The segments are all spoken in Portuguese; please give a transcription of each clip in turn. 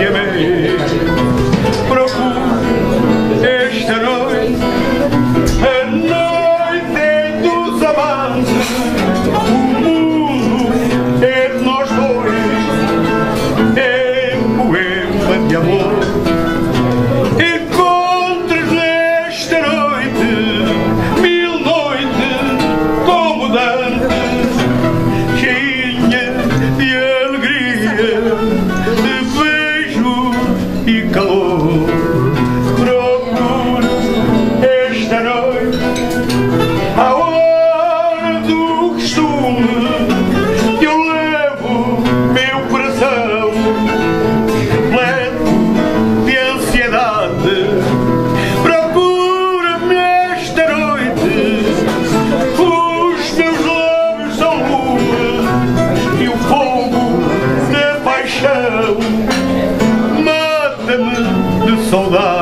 que amei procura esta noite, a noite dos amantes. O mundo é de nós dois, é poema de amor. Encontres nesta noite. go saudade.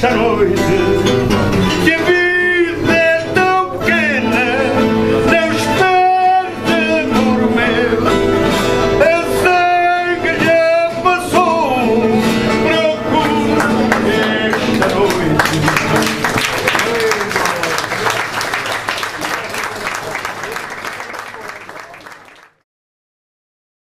Cristo